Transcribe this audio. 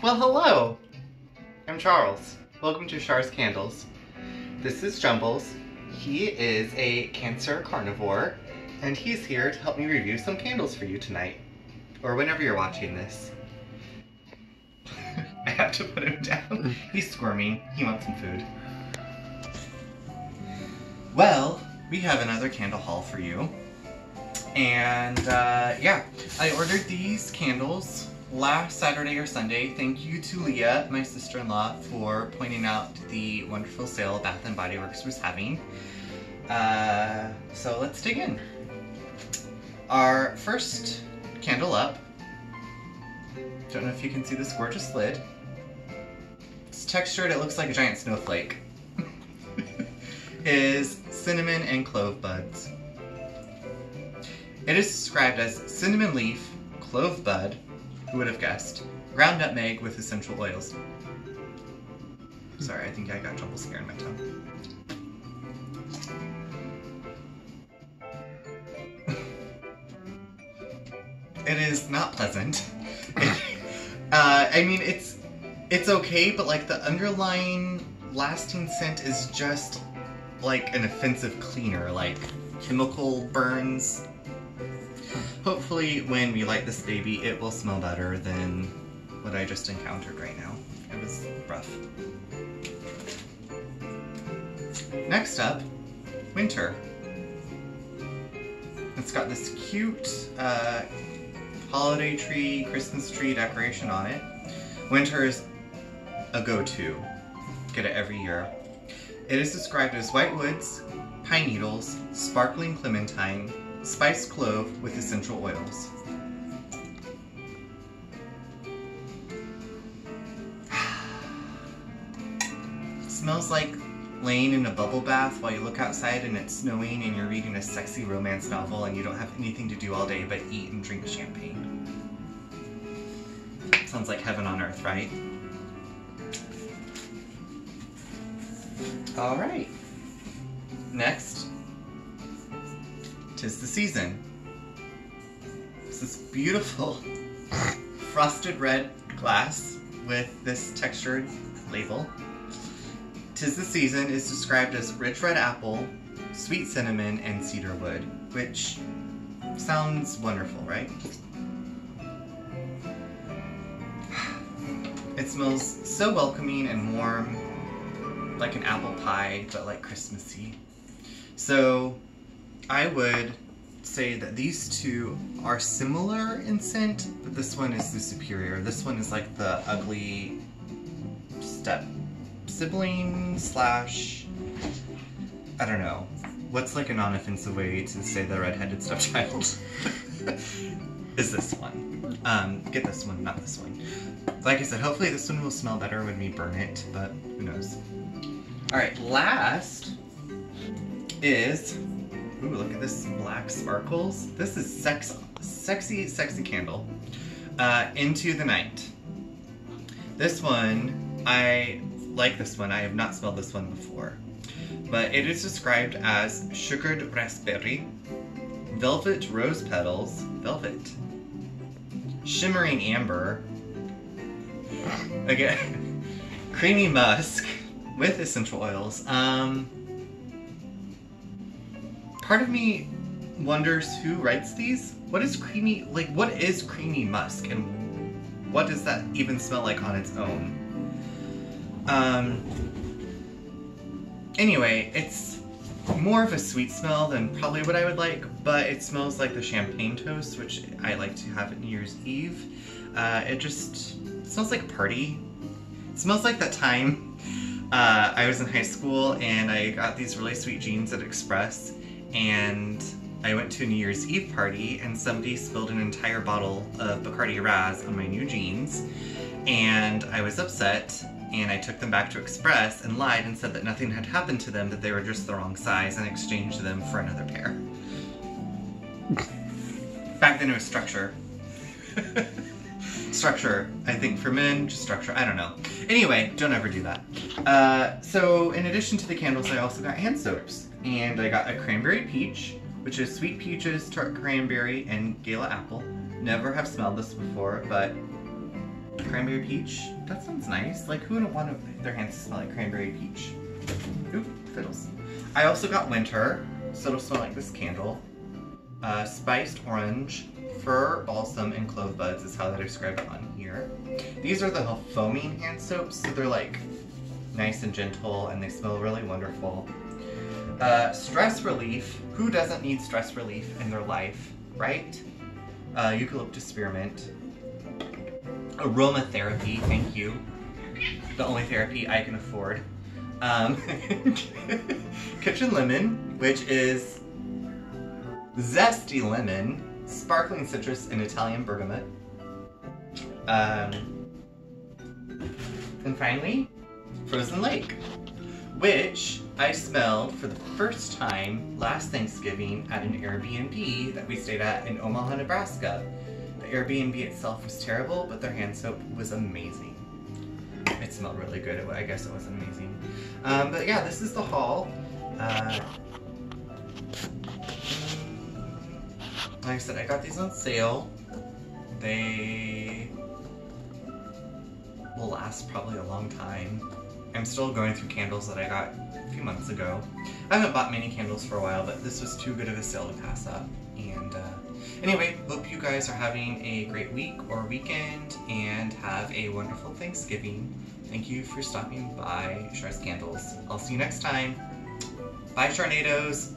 Well, hello! I'm Charles. Welcome to Char's Candles. This is Jumbles. He is a cancer carnivore, and he's here to help me review some candles for you tonight. Or whenever you're watching this. I have to put him down. He's squirming. He wants some food. Well, we have another candle haul for you. And uh, yeah, I ordered these candles last Saturday or Sunday. Thank you to Leah, my sister-in-law, for pointing out the wonderful sale Bath & Body Works was having. Uh, so let's dig in. Our first candle up, don't know if you can see this gorgeous lid. It's textured, it looks like a giant snowflake. is cinnamon and clove buds. It is described as cinnamon leaf, clove bud, who would have guessed, ground nutmeg with essential oils. Sorry, I think I got trouble scaring my tongue. it is not pleasant. uh, I mean, it's it's okay, but like the underlying lasting scent is just like an offensive cleaner, like chemical burns. Hopefully when we light this baby, it will smell better than what I just encountered right now. It was rough. Next up, winter. It's got this cute uh, holiday tree, Christmas tree decoration on it. Winter is a go-to. Get it every year. It is described as white woods, pine needles, sparkling clementine, spiced clove with essential oils. smells like laying in a bubble bath while you look outside and it's snowing and you're reading a sexy romance novel and you don't have anything to do all day but eat and drink champagne. Sounds like heaven on earth, right? All right. Next, tis the season. It's this beautiful frosted red glass with this textured label. Tis the season is described as rich red apple, sweet cinnamon, and cedar wood, which sounds wonderful, right? It smells so welcoming and warm, like an apple pie, but like Christmassy. So I would say that these two are similar in scent, but this one is the superior. This one is like the ugly step sibling slash, I don't know. What's like a non-offensive way to say the redheaded stepchild? is this one. Um, get this one, not this one. Like I said, hopefully this one will smell better when we burn it, but who knows. Alright, last is, ooh, look at this black sparkles. This is sex, sexy, sexy candle. Uh, Into the Night. This one, I like this one. I have not smelled this one before. But it is described as sugared raspberry, velvet rose petals, velvet, shimmering amber, again, creamy musk with essential oils. Um, part of me wonders who writes these. What is creamy, like what is creamy musk and what does that even smell like on its own? Um, anyway, it's more of a sweet smell than probably what I would like, but it smells like the champagne toast, which I like to have at New Year's Eve. Uh, it just smells like party. It smells like that time uh, I was in high school and I got these really sweet jeans at Express and I went to a New Year's Eve party and somebody spilled an entire bottle of Bacardi Razz on my new jeans and I was upset and I took them back to Express and lied and said that nothing had happened to them, that they were just the wrong size and exchanged them for another pair. Back then it was structure. structure, I think for men, just structure, I don't know. Anyway, don't ever do that. Uh, so in addition to the candles, I also got hand soaps. And I got a cranberry peach, which is sweet peaches, tart cranberry, and gala apple. Never have smelled this before, but cranberry peach. That sounds nice. Like, who wouldn't want to their hands to smell like cranberry peach? Oop, fiddles. I also got winter, so it'll smell like this candle. Uh, spiced orange, fir balsam, and clove buds is how they describe it on here. These are the foaming hand soaps, so they're like nice and gentle and they smell really wonderful. Uh, stress relief. Who doesn't need stress relief in their life, right? Uh, eucalyptus spearmint. Aromatherapy, thank you. The only therapy I can afford. Um, kitchen lemon, which is zesty lemon, sparkling citrus, and Italian bergamot. Um, and finally, frozen lake, which I smelled for the first time last Thanksgiving at an Airbnb that we stayed at in Omaha, Nebraska. The Airbnb itself was terrible, but their hand soap was amazing. It smelled really good. I guess it wasn't amazing. Um, but yeah, this is the haul. Uh, like I said, I got these on sale. They will last probably a long time. I'm still going through candles that I got a few months ago. I haven't bought many candles for a while, but this was too good of a sale to pass up. And uh, anyway, hope you guys are having a great week or weekend and have a wonderful Thanksgiving. Thank you for stopping by Char's Candles. I'll see you next time. Bye, Sharnadoes!